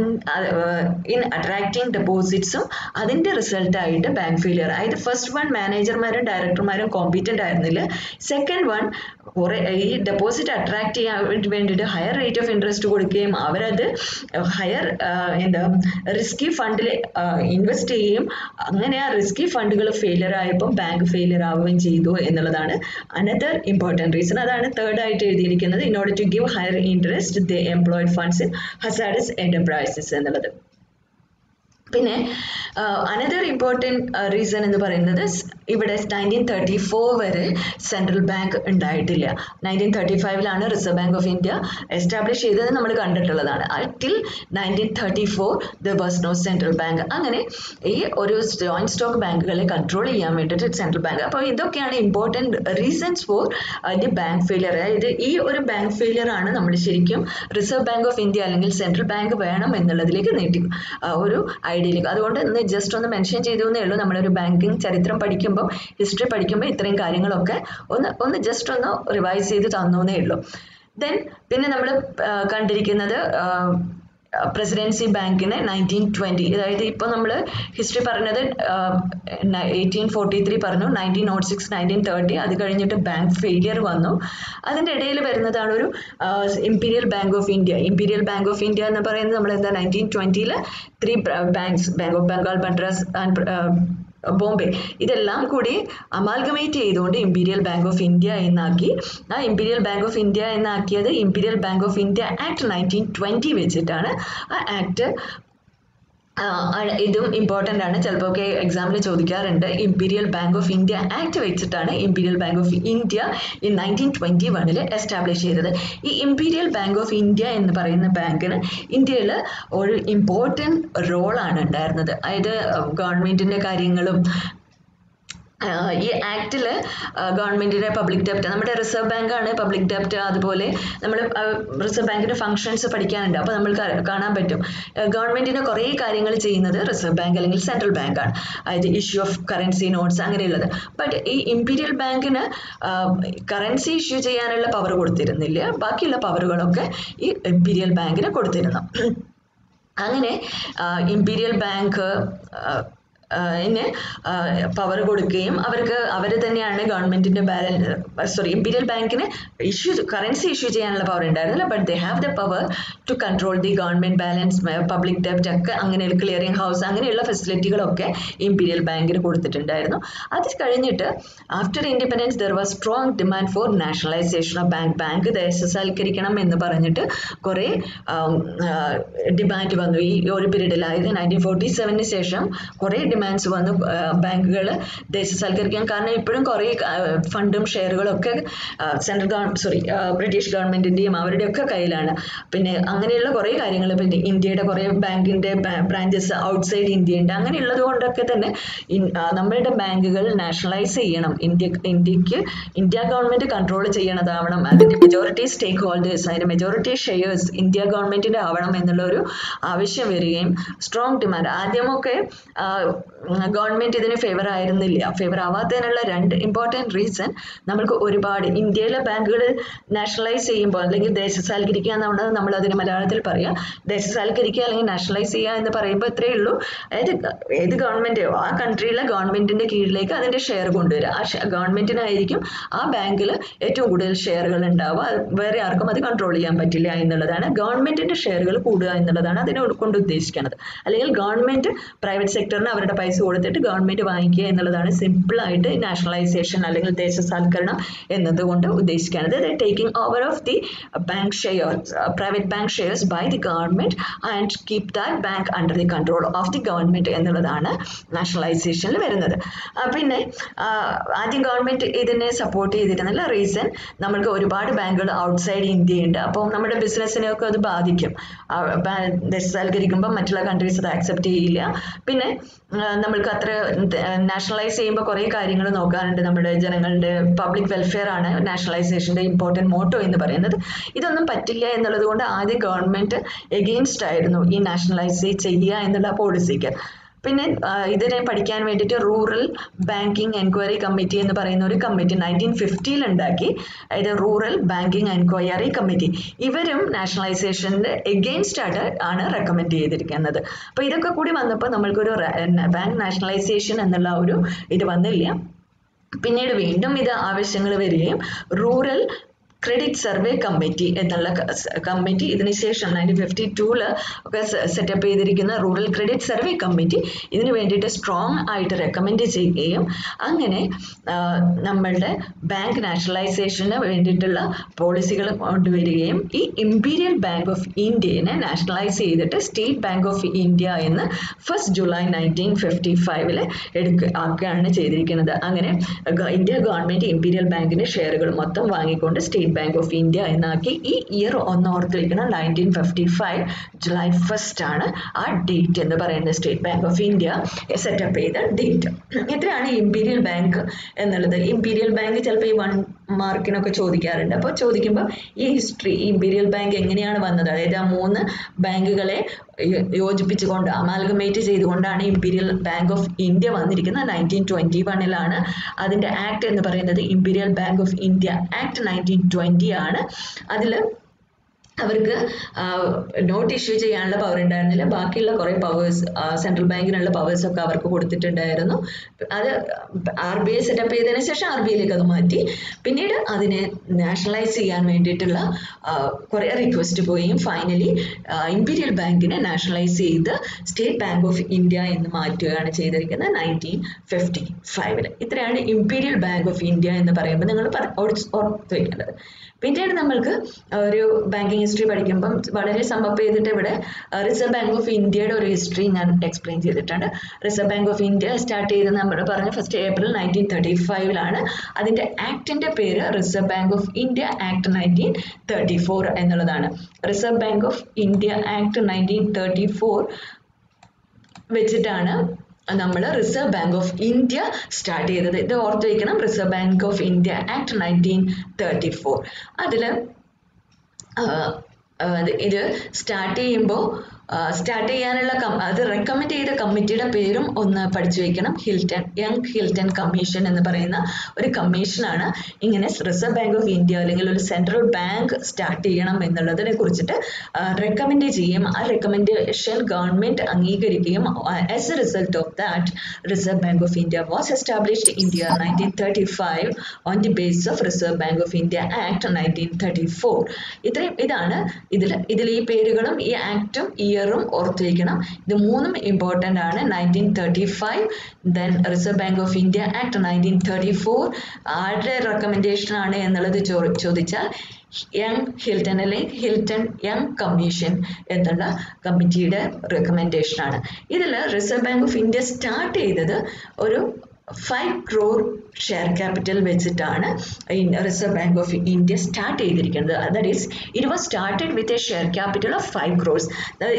ഇൻ അട്രാക്റ്റിംഗ് ഡെപ്പോസിറ്റ്സും അതിന്റെ റിസൾട്ടായിട്ട് ബാങ്ക് ഫെയിലിയർ അതായത് ഫസ്റ്റ് വൺ മാനേജർമാരും ഡയറക്ടർമാരും കോമ്പീറ്റന്റ് ആയിരുന്നില്ല. സെക്കൻഡ് വൺ കുറേ ഈ ഡെപ്പോസിറ്റ് അട്രാക്ട് ചെയ്യാൻ വേണ്ടിയിട്ട് ഹയർ റേറ്റ് ഓഫ് ഇൻട്രസ്റ്റ് കൊടുക്കുകയും അവരത് ഹയർ എന്താ റിസ്കി ഫണ്ടിൽ ഇൻവെസ്റ്റ് ചെയ്യുകയും അങ്ങനെ ആ റിസ്കി ഫണ്ടുകൾ ഫെയിലിയർ ആയപ്പോൾ ബാങ്ക് ഫെയിലിയർ ആവുകയും ചെയ്തു എന്നുള്ളതാണ് അനദർ ഇമ്പോർട്ടന്റ് റീസൺ അതാണ് തേർഡ് ആയിട്ട് എഴുതിയിരിക്കുന്നത്. In order to give higher interest the employed funds in hazardous enterprises എന്നുള്ളത് പിന്നെ അനദർ ഇമ്പോർട്ടന്റ് റീസൺ എന്ന് പറയുന്നത് ഇവിടെ നയന്റീൻ തേർട്ടി ഫോർ വരെ സെൻട്രൽ ബാങ്ക് ഉണ്ടായിട്ടില്ല. Nineteen thirty ഫൈവിലാണ് Reserve Bank of India establish ചെയ്തത് നമ്മൾ കണ്ടിട്ടുള്ളതാണ്. Till nineteen thirty four there was no central bank അങ്ങനെ ഈ ഒരു ജോയിന്റ് സ്റ്റോക്ക് ബാങ്കുകളെ കൺട്രോൾ ചെയ്യാൻ വേണ്ടിയിട്ട് സെൻട്രൽ ബാങ്ക് അപ്പോൾ ഇതൊക്കെയാണ് important reasons for the bank failure അതായത് ഈ ഒരു ബാങ്ക് ഫെയിലിയർ ആണ് നമ്മൾ ശരിക്കും റിസർവ് ബാങ്ക് ഓഫ് ഇന്ത്യ അല്ലെങ്കിൽ സെൻട്രൽ ബാങ്ക് വേണം എന്നുള്ളതിലേക്ക് നീട്ടി ഒരു ഐഡിയയിലേക്ക്. അതുകൊണ്ട് ഇന്ന് ജസ്റ്റ് ഒന്ന് മെൻഷൻ ചെയ്തു എന്നേ ഉള്ളൂ. നമ്മളൊരു ബാങ്കിങ് ചരിത്രം പഠിക്കുമ്പോൾ ഹിസ്റ്ററി പഠിക്കുമ്പോൾ ഇത്രയും കാര്യങ്ങളൊക്കെ ഒന്ന് ഒന്ന് ജസ്റ്റ് ഒന്ന് റിവൈസ് ചെയ്ത് തന്നു എന്നേ ഉള്ളൂ. ദെൻ പിന്നെ നമ്മൾ കണ്ടിരിക്കുന്നത് പ്രസിഡൻസി ബാങ്കിന് നയന്റീൻ ട്വന്റി അതായത് ഇപ്പോൾ നമ്മൾ ഹിസ്റ്ററി പറഞ്ഞത് എയ്റ്റീൻ ഫോർട്ടി ത്രീ പറഞ്ഞു nineteen nought six nineteen thirty അത് കഴിഞ്ഞിട്ട് ബാങ്ക് ഫെയിലിയർ വന്നു. അതിന്റെ ഇടയിൽ വരുന്നതാണ് ഒരു Imperial Bank of India Imperial Bank of India എന്ന് പറയുന്നത് നമ്മൾ എന്താ nineteen ട്വന്റിയിൽ three banks Bank of Bengal Madras and Bombay. ഇതെല്ലാം കൂടി അമാൽഗമേറ്റ് ചെയ്തുകൊണ്ട് ഇമ്പീരിയൽ ബാങ്ക് ഓഫ് ഇന്ത്യ എന്നാക്കി. ആ imperial bank of India എന്നാക്കിയത് Imperial Bank of India Act nineteen twenty വെച്ചിട്ടാണ്. ആ ആക്ട് ഇതും ഇമ്പോർട്ടന്റ് ആണ്. ചിലപ്പോൾ ഒക്കെ എക്സാമിൽ ചോദിക്കാറുണ്ട്. Imperial Bank of India Act വെച്ചിട്ടാണ് ഇമ്പീരിയൽ ബാങ്ക് ഓഫ് ഇന്ത്യ ഈ നയന്റീൻ ട്വന്റി വണ്ണിൽ എസ്റ്റാബ്ലിഷ് ചെയ്തത്. ഈ ഇമ്പീരിയൽ ബാങ്ക് ഓഫ് ഇന്ത്യ എന്ന് പറയുന്ന ബാങ്കിന് ഇന്ത്യയിൽ ഒരു ഇമ്പോർട്ടന്റ് റോളാണ് ഉണ്ടായിരുന്നത്. അതായത് ഗവൺമെന്റിന്റെ കാര്യങ്ങളും ഈ ആക്ടിൽ ഗവൺമെന്റിന്റെ പബ്ലിക് ഡെപ്റ്റ് നമ്മുടെ റിസർവ് ബാങ്കാണ് പബ്ലിക് ഡെപ്റ്റ് അതുപോലെ നമ്മൾ റിസർവ് ബാങ്കിന്റെ ഫങ്ഷൻസ് പഠിക്കാനുണ്ട്. അപ്പോൾ നമ്മൾ കാണാൻ പറ്റും. ഗവൺമെന്റിന്റെ കുറേ കാര്യങ്ങൾ ചെയ്യുന്നത് റിസർവ് ബാങ്ക് അല്ലെങ്കിൽ സെൻട്രൽ ബാങ്ക് ആണ് അതായത് ഇഷ്യൂ ഓഫ് കറൻസി നോട്ട്സ് അങ്ങനെയുള്ളത്. ബട്ട് ഈ ഇമ്പീരിയൽ ബാങ്കിന് കറൻസി ഇഷ്യൂ ചെയ്യാനുള്ള പവർ കൊടുത്തിരുന്നില്ല. ബാക്കിയുള്ള പവറുകളൊക്കെ ഈ ഇമ്പീരിയൽ ബാങ്കിന് കൊടുത്തിരുന്നു. അങ്ങനെ ഇമ്പീരിയൽ ബാങ്ക് ഇന് പവർ കൊടുക്കുകയും അവർക്ക് അവർ തന്നെയാണ് ഗവൺമെന്റിന്റെ ബാലൻസ് സോറി ഇമ്പീരിയൽ ബാങ്കിന് ഇഷ്യൂ കറൻസി ഇഷ്യൂ ചെയ്യാനുള്ള പവർ ഉണ്ടായിരുന്നില്ല. But they have the power to control the government balance public ഡെപ്റ്റ് ഒക്കെ അങ്ങനെ ക്ലിയറിംഗ് ഹൗസ് അങ്ങനെയുള്ള ഫെസിലിറ്റികളൊക്കെ ഇമ്പീരിയൽ ബാങ്കിന് കൊടുത്തിട്ടുണ്ടായിരുന്നു. അത് കഴിഞ്ഞിട്ട് after independence there was strong demand for nationalisation of bank bank ദേശസാൽക്കരിക്കണം എന്ന് പറഞ്ഞിട്ട് കുറേ ഡിമാൻഡ് വന്നു. ഈ ഒരു പീരീഡിൽ അതായത് നയന്റീൻ ഫോർട്ടി സെവനിന് ശേഷം കുറേ ഡിമാൻഡ്സ് വന്ന് ബാങ്കുകൾ ദേശസാൽക്കരിക്കാൻ. കാരണം ഇപ്പോഴും കുറേ ഫണ്ടും ഷെയറുകളും ഒക്കെ സെൻട്രൽ ഗവൺമെന്റ് സോറി ബ്രിട്ടീഷ് ഗവൺമെന്റിന്റെയും അവരുടെയൊക്കെ കയ്യിലാണ്. പിന്നെ അങ്ങനെയുള്ള കുറേ കാര്യങ്ങൾ പിന്നെ ഇന്ത്യയുടെ കുറേ ബാങ്കിന്റെ ബ്രാഞ്ചസ് ഔട്ട്സൈഡ് ഇന്ത്യ ഉണ്ട് അങ്ങനെയുള്ളത് കൊണ്ടൊക്കെ തന്നെ നമ്മളുടെ ബാങ്കുകൾ നാഷണലൈസ് ചെയ്യണം. ഇന്ത്യ ഇന്ത്യയ്ക്ക് ഇന്ത്യ ഗവൺമെന്റ് കൺട്രോൾ ചെയ്യണതാവണം. അതിന്റെ മെജോറിറ്റി സ്റ്റേക്ക് ഹോൾഡേഴ്സ് അതിന്റെ മെജോറിറ്റി ഷെയർസ് ഇന്ത്യ ഗവൺമെന്റിന്റെ ആവണം എന്നുള്ള ഒരു ആവശ്യം വരികയും സ്ട്രോങ് ഡിമാൻഡ് ആദ്യമൊക്കെ ഗവൺമെന്റ് ഇതിന് ഫേവർ ആയിരുന്നില്ല. ഫേവർ ആവാത്തതിനുള്ള രണ്ട് ഇമ്പോർട്ടന്റ് റീസൺ നമ്മൾക്ക് ഒരുപാട്. ഇന്ത്യയിലെ ബാങ്കുകൾ നാഷണലൈസ് ചെയ്യുമ്പോൾ അല്ലെങ്കിൽ ദേശസാൽക്കരിക്കുക എന്നാണ് നമ്മൾ അതിന് മലയാളത്തിൽ പറയാം. ദേശസാൽക്കരിക്കുക അല്ലെങ്കിൽ നാഷണലൈസ് ചെയ്യുക എന്ന് പറയുമ്പോൾ ഇത്രയേ ഉള്ളൂ. അതായത് ഏത് ഗവൺമെന്റോ ആ കൺട്രിയിലെ ഗവൺമെന്റിന്റെ കീഴിലേക്ക് അതിന്റെ ഷെയർ കൊണ്ടുവരിക. ആ ഗവൺമെന്റിനായിരിക്കും ആ ബാങ്കിൽ ഏറ്റവും കൂടുതൽ ഷെയറുകൾ ഉണ്ടാവുക. വേറെ ആർക്കും അത് കൺട്രോൾ ചെയ്യാൻ പറ്റില്ല എന്നുള്ളതാണ്. ഗവൺമെന്റിന്റെ ഷെയറുകൾ കൂടുക എന്നുള്ളതാണ് അതിനെ കൊണ്ട് ഉദ്ദേശിക്കുന്നത്. അല്ലെങ്കിൽ ഗവൺമെന്റ് പ്രൈവറ്റ് സെക്ടറിന് അവരുടെ പൈസ കൊടുത്തിട്ട് ഗവൺമെന്റ് വാങ്ങിക്കുക എന്നുള്ളതാണ് സിമ്പിൾ ആയിട്ട് നാഷണലൈസേഷൻ അല്ലെങ്കിൽ ദേശസാൽക്കരണം എന്നതുകൊണ്ട് ഉദ്ദേശിക്കുന്നത് taking over of the bank shares private bank shares by the government and keep that bank under the control of the government എന്നുള്ളതാണ് നാഷണലൈസേഷനിൽ വരുന്നത്. പിന്നെ ആദ്യം ഗവൺമെന്റ് ഇതിനെ സപ്പോർട്ട് ചെയ്തിരുന്നില്ല റീസൺ നമ്മൾക്ക് ഒരുപാട് ബാങ്കുകൾ ഔട്ട്സൈഡ് ഇന്ത്യ ഉണ്ട് അപ്പോൾ നമ്മുടെ ബിസിനസ്സിനെയൊക്കെ അത് ബാധിക്കും. ദേശസാൽക്കരിക്കുമ്പോൾ മറ്റുള്ള കൺട്രീസ് അത് ആക്സെപ്റ്റ് ചെയ്യില്ല. പിന്നെ നമ്മൾക്ക് അത്ര നാഷണലൈസ് ചെയ്യുമ്പോൾ കുറേ കാര്യങ്ങൾ നോക്കാറുണ്ട് നമ്മുടെ ജനങ്ങളുടെ പബ്ലിക് വെൽഫെയർ ആണ് നാഷണലൈസേഷന്റെ ഇമ്പോർട്ടന്റ് മോട്ടോ എന്ന് പറയുന്നത്. ഇതൊന്നും പറ്റില്ല എന്നുള്ളത് കൊണ്ട് ആദ്യം ഗവൺമെന്റ് എഗെയിൻസ്റ്റ് ആയിരുന്നു ഈ നാഷണലൈസ് ചെയ്യുക എന്നുള്ള പോളിസിക്ക് പിന്നെ ഇതിനെ പഠിക്കാൻ വേണ്ടിയിട്ട് റൂറൽ ബാങ്കിങ് എൻക്വയറി കമ്മിറ്റി എന്ന് പറയുന്ന ഒരു കമ്മിറ്റി നയന്റീൻ ഫിഫ്റ്റിയിൽ ഉണ്ടാക്കി. അതായത് റൂറൽ ബാങ്കിങ് എൻക്വയറി കമ്മിറ്റി ഇവരും നാഷണലൈസേഷന്റെ എഗെയിൻസ്റ്റ് ആയിട്ട് ആണ് റെക്കമെൻഡ് ചെയ്തിരിക്കുന്നത്. അപ്പോൾ ഇതൊക്കെ കൂടി വന്നപ്പോൾ നമ്മൾക്കൊരു ബാങ്ക് നാഷണലൈസേഷൻ എന്നുള്ള ഒരു ഇത് വന്നില്ല. പിന്നീട് വീണ്ടും ഇത് ആവശ്യങ്ങൾ വരികയും റൂറൽ ക്രെഡിറ്റ് സർവേ കമ്മിറ്റി എന്നുള്ള കമ്മിറ്റി ഇതിനുശേഷം നയന്റീൻ ഫിഫ്റ്റി ടൂൽ ഒക്കെ സെറ്റപ്പ് ചെയ്തിരിക്കുന്ന റൂറൽ ക്രെഡിറ്റ് സർവേ കമ്മിറ്റി ഇതിന് വേണ്ടിയിട്ട് സ്ട്രോങ് ആയിട്ട് റെക്കമെൻഡ് ചെയ്യുകയും അങ്ങനെ നമ്മളുടെ ബാങ്ക് നാഷണലൈസേഷന് വേണ്ടിയിട്ടുള്ള പോളിസികൾ കൊണ്ടുവരികയും ഈ ഇമ്പീരിയൽ ബാങ്ക് ഓഫ് ഇന്ത്യനെ നാഷണലൈസ് ചെയ്തിട്ട് സ്റ്റേറ്റ് ബാങ്ക് ഓഫ് ഇന്ത്യ എന്ന് ഫസ്റ്റ് ജൂലൈ നയന്റീൻ ഫിഫ്റ്റി ഫൈവിൽ എടുക്കുക ആക്കുകയാണ് ചെയ്തിരിക്കുന്നത്. അങ്ങനെ ഇന്ത്യ ഗവൺമെന്റ് ഇമ്പീരിയൽ ബാങ്കിന്റെ ഷെയറുകൾ മൊത്തം വാങ്ങിക്കൊണ്ട് സ്റ്റേറ്റ് ബാങ്ക് ഓഫ് ഇന്ത്യ എന്നാക്കി ഈ ഇയർ ഒന്ന് ഓർത്ത് വയ്ക്കണം nineteen fifty five July first ആണ് ആ ഡേറ്റ് എന്ന് പറയുന്നത് state bank of India setup ചെയ്ത ഡേറ്റ് ഇത്രയാണ് ഇമ്പീരിയൽ ബാങ്ക് എന്നുള്ളത്? ഇമ്പീരിയൽ ബാങ്ക് ചിലപ്പോൾ ഈ വൺ മാർക്കിനൊക്കെ ചോദിക്കാറുണ്ട്. അപ്പോൾ ചോദിക്കുമ്പോൾ ഈ ഹിസ്റ്ററി ഇമ്പീരിയൽ ബാങ്ക് എങ്ങനെയാണ് വന്നത്? അതായത് ആ മൂന്ന് ബാങ്കുകളെ യോജിപ്പിച്ചുകൊണ്ട് അമാൽഗമേറ്റ് ചെയ്തുകൊണ്ടാണ് ഇമ്പീരിയൽ ബാങ്ക് ഓഫ് ഇന്ത്യ വന്നിരിക്കുന്നത്. നയന്റീൻ ട്വന്റി വണ്ണിലാണ് അതിന്റെ ആക്ട് എന്ന് പറയുന്നത് imperial bank of India act nineteen twenty ആണ്. അതിൽ അവർക്ക് നോട്ട് ഇഷ്യൂ ചെയ്യാനുള്ള പവർ ഉണ്ടായിരുന്നില്ല. ബാക്കിയുള്ള കുറേ പവേഴ്സ് സെൻട്രൽ ബാങ്കിനുള്ള പവേഴ്സ് ഒക്കെ അവർക്ക് കൊടുത്തിട്ടുണ്ടായിരുന്നു. അത് ആർ ബി ഐ സെറ്റപ്പ് ചെയ്തതിന് ശേഷം ആർ ബി ഐയിലേക്ക് അത് മാറ്റി. പിന്നീട് അതിനെ നാഷണലൈസ് ചെയ്യാൻ വേണ്ടിയിട്ടുള്ള കുറേ റിക്വസ്റ്റ് പോയി ഫൈനലി ഇമ്പീരിയൽ ബാങ്കിനെ നാഷണലൈസ് ചെയ്ത് സ്റ്റേറ്റ് ബാങ്ക് ഓഫ് ഇന്ത്യ എന്ന് മാറ്റുകയാണ് ചെയ്തിരിക്കുന്നത് നയന്റീൻ ഫിഫ്റ്റി ഫൈവിൽ ഇത്രയാണ് ഇമ്പീരിയൽ ബാങ്ക് ഓഫ് ഇന്ത്യ എന്ന് പറയുമ്പോൾ നിങ്ങൾ ഓർത്ത് വയ്ക്കേണ്ടത് പിന്നീട് നമ്മൾക്ക് ഒരു ബാങ്കിങ് ഹിസ്റ്ററി പഠിക്കുമ്പം വളരെ സമ്മപ്പ് ചെയ്തിട്ട് ഇവിടെ റിസർവ് ബാങ്ക് ഓഫ് ഇന്ത്യയുടെ ഒരു ഹിസ്റ്ററി ഞാൻ എക്സ്പ്ലെയിൻ ചെയ്തിട്ടുണ്ട്. Reserve Bank of India start ചെയ്ത് നമ്മൾ പറഞ്ഞ ഫസ്റ്റ് ഏപ്രിൽ നയന്റീൻ തേർട്ടി ഫൈവിലാണ് അതിന്റെ ആക്ടിന്റെ പേര് reserve bank of India act nineteen thirty four എന്നുള്ളതാണ്. Reserve bank of India act nineteen thirty four വെച്ചിട്ടാണ് നമ്മൾ reserve bank of India start ചെയ്തത്. ഇത് ഓർത്ത് വയ്ക്കണം reserve bank of India act nineteen thirty four അതിൽ ഇത് സ്റ്റാർട്ട് ചെയ്യുമ്പോൾ സ്റ്റാർട്ട് ചെയ്യാനുള്ള അത് റെക്കമെൻഡ് ചെയ്ത കമ്മിറ്റിയുടെ പേരും ഒന്ന് പഠിച്ചു വയ്ക്കണം ഹിൽട്ടൺ യങ് ഹിൽട്ടൺ കമ്മീഷൻ എന്ന് പറയുന്ന ഒരു കമ്മീഷനാണ് ഇങ്ങനെ റിസർവ് ബാങ്ക് ഓഫ് ഇന്ത്യ അല്ലെങ്കിൽ ഒരു സെൻട്രൽ ബാങ്ക് സ്റ്റാർട്ട് ചെയ്യണം എന്നുള്ളതിനെ കുറിച്ചിട്ട് റെക്കമെൻഡ് ചെയ്യും. ആ റെക്കമെൻഡേഷൻ ഗവൺമെന്റ് അംഗീകരിക്കുകയും as a result of that reserve bank of India was established India nineteen thirty five on the base of reserve bank of India act nineteen thirty four ഇത്രയും ഇതാണ് ഇതിൽ ഇതിൽ ഈ പേരുകളും ഈ ആക്ടും ഇയറും ഓർത്തിരിക്കണം. ഇത് മൂന്നും ഇമ്പോർട്ടന്റ് ആണ്. Nineteen thirty five then reserve bank of India act nineteen thirty four ആരുടെ റെക്കമെൻഡേഷൻ ആണ് എന്നുള്ളത് ചോദിച്ചാൽ യങ് ഹിൽട്ടൺ അല്ലെങ്കിൽ ഹിൽട്ടൺ യങ് കമ്മീഷൻ എന്നുള്ള കമ്മിറ്റിയുടെ റെക്കമെൻഡേഷൻ ആണ്. ഇതിൽ reserve bank of India start ചെയ്തത് ഒരു ഫൈവ് ക്രോർ ഷെയർ ക്യാപിറ്റൽ വെച്ചിട്ടാണ് reserve bank of India start ചെയ്തിരിക്കുന്നത്. That is it was started with a share capital of five crores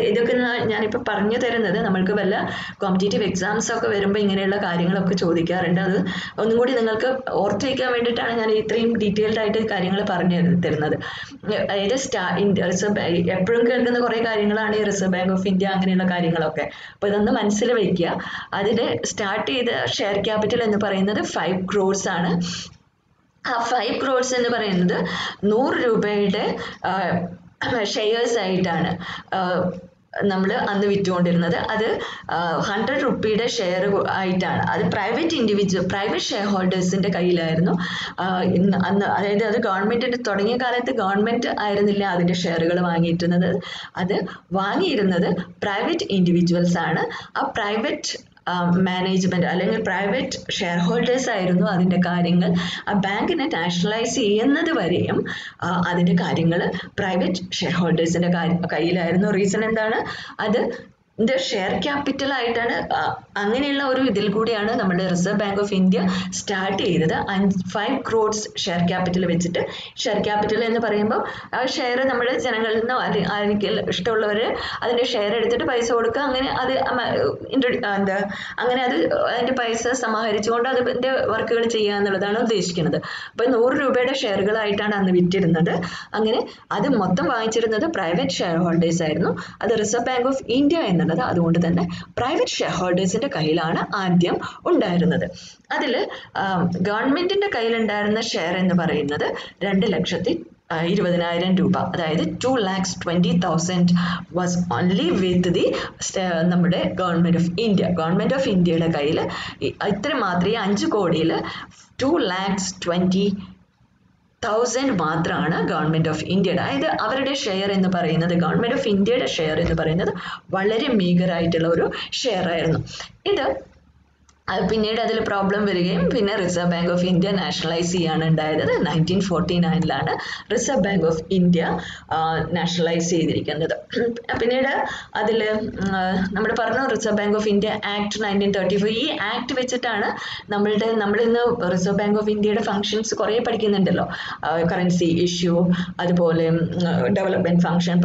ഇതൊക്കെ ഞാനിപ്പോൾ പറഞ്ഞു തരുന്നത് നമ്മൾക്ക് വല്ല കോമ്പറ്റേറ്റീവ് എക്സാംസ് ഒക്കെ വരുമ്പോൾ ഇങ്ങനെയുള്ള കാര്യങ്ങളൊക്കെ ചോദിക്കാറുണ്ട്. അത് ഒന്നും കൂടി നിങ്ങൾക്ക് ഓർത്ത് വയ്ക്കാൻ വേണ്ടിയിട്ടാണ് ഞാൻ ഇത്രയും ഡീറ്റെയിൽഡ് ആയിട്ട് കാര്യങ്ങൾ പറഞ്ഞു തരുന്നത്. അതായത് സ്റ്റാ റിസർവ് എപ്പോഴും കേൾക്കുന്ന കുറേ കാര്യങ്ങളാണ് ഈ റിസർവ് ബാങ്ക് ഓഫ് ഇന്ത്യ അങ്ങനെയുള്ള കാര്യങ്ങളൊക്കെ. അപ്പോൾ ഇതൊന്ന് മനസ്സിൽ വയ്ക്കുക. അതിൽ സ്റ്റാർട്ട് ചെയ്ത ഷെയർ ക്യാപിറ്റൽ എന്ന് പറയുന്നത് ഫൈവ് ക്രോർസ് ആണ്. ആ ഫൈവ് ക്രോഡ്സ് എന്ന് പറയുന്നത് നൂറ് രൂപയുടെ ഷെയർസ് ആയിട്ടാണ് നമ്മൾ അന്ന് വിറ്റുകൊണ്ടിരുന്നത്. അത് ഹൺഡ്രഡ് റുപ്പിയുടെ ഷെയർ ആയിട്ടാണ്. അത് പ്രൈവറ്റ് ഇൻഡിവിജ്വൽ പ്രൈവറ്റ് ഷെയർ ഹോൾഡേഴ്സിന്റെ കയ്യിലായിരുന്നു ഇന്ന് അന്ന് അതായത് അത് ഗവൺമെന്റിന്റെ തുടങ്ങിയ കാലത്ത് ഗവൺമെന്റ് ആയിരുന്നില്ല അതിന്റെ ഷെയറുകൾ വാങ്ങിയിരുന്നത്. അത് വാങ്ങിയിരുന്നത് പ്രൈവറ്റ് ഇൻഡിവിജ്വൽസ് ആണ്. ആ പ്രൈവറ്റ് മാനേജ്മെന്റ് അല്ലെങ്കിൽ പ്രൈവറ്റ് ഷെയർ ഹോൾഡേഴ്സ് ആയിരുന്നു അതിന്റെ കാര്യങ്ങൾ. ആ ബാങ്കിനെ നാഷണലൈസ് ചെയ്യുന്നത് വരെയും അതിന്റെ കാര്യങ്ങൾ പ്രൈവറ്റ് ഷെയർ ഹോൾഡേഴ്സിന്റെ കയ്യിലായിരുന്നു. റീസൺ എന്താണ്? അത് ഇത് ഷെയർ ക്യാപിറ്റൽ ആയിട്ടാണ് അങ്ങനെയുള്ള ഒരു ഇതിൽ കൂടിയാണ് നമ്മുടെ reserve bank of India start ചെയ്തത്. ഫൈവ് ക്രോഡ്സ് ഷെയർ ക്യാപിറ്റൽ വെച്ചിട്ട്. ഷെയർ ക്യാപിറ്റൽ എന്ന് പറയുമ്പോൾ ആ ഷെയർ നമ്മുടെ ജനങ്ങളിൽ നിന്നോ ആരെങ്കിലും ഇഷ്ടമുള്ളവർ അതിന്റെ ഷെയർ എടുത്തിട്ട് പൈസ കൊടുക്കുക. അങ്ങനെ അത് എന്താ അങ്ങനെ അത് അതിന്റെ പൈസ സമാഹരിച്ചുകൊണ്ട് അതിന്റെ വർക്കുകൾ ചെയ്യുക എന്നുള്ളതാണ് ഉദ്ദേശിക്കുന്നത്. അപ്പോൾ നൂറ് രൂപയുടെ ഷെയറുകളായിട്ടാണ് അന്ന് വിറ്റിരുന്നത്. അങ്ങനെ അത് മൊത്തം വാങ്ങിച്ചിരുന്നത് പ്രൈവറ്റ് ഷെയർ ഹോൾഡേഴ്സ് ആയിരുന്നു. അത് റിസർവ് ബാങ്ക് ഓഫ് ഇന്ത്യ എന്നുള്ളത് അതുകൊണ്ട് തന്നെ പ്രൈവറ്റ് ഷെയർ ഹോൾഡേഴ്സിന്റെ കയ്യിലാണ് ആദ്യം ഉണ്ടായിരുന്നത്. അതിൽ ഗവൺമെന്റിന്റെ കയ്യിലുണ്ടായിരുന്ന ഷെയർ എന്ന് പറയുന്നത് രണ്ട് ലക്ഷത്തി ഇരുപതിനായിരം രൂപ. അതായത് two lakhs twenty thousand was only with the നമ്മുടെ government of India. Government of ഇന്ത്യയുടെ കയ്യിൽ ഇത്ര മാത്രമേ അഞ്ച് കോടിയിൽ ടു ലാക്സ് ട്വന്റി തൗസൻഡ് മാത്രമാണ് ഗവൺമെന്റ് ഓഫ് ഇന്ത്യയുടെ അതായത് അവരുടെ ഷെയർ എന്ന് പറയുന്നത് ഗവൺമെന്റ് ഓഫ് ഇന്ത്യയുടെ ഷെയർ എന്ന് പറയുന്നത് വളരെ മീഗറായിട്ടുള്ള ഒരു ഷെയർ ആയിരുന്നു. ഇത് പിന്നീട് അതിൽ പ്രോബ്ലം വരികയും പിന്നെ reserve bank of India nationalise ചെയ്യാണ് ഉണ്ടായത്. Nineteen forty നയനിലാണ് reserve bank of India nationalise ചെയ്തിരിക്കുന്നത്. പിന്നീട് അതിൽ നമ്മൾ പറഞ്ഞു reserve bank of India act nineteen thirty four ഈ ആക്ട് വെച്ചിട്ടാണ് നമ്മളുടെ നമ്മളിന്ന് റിസർവ് ബാങ്ക് ഓഫ് ഇന്ത്യയുടെ ഫങ്ഷൻസ് കുറേ പഠിക്കുന്നുണ്ടല്ലോ. കറൻസി ഇഷ്യൂ അതുപോലെ ഡെവലപ്മെന്റ് ഫങ്ഷൻ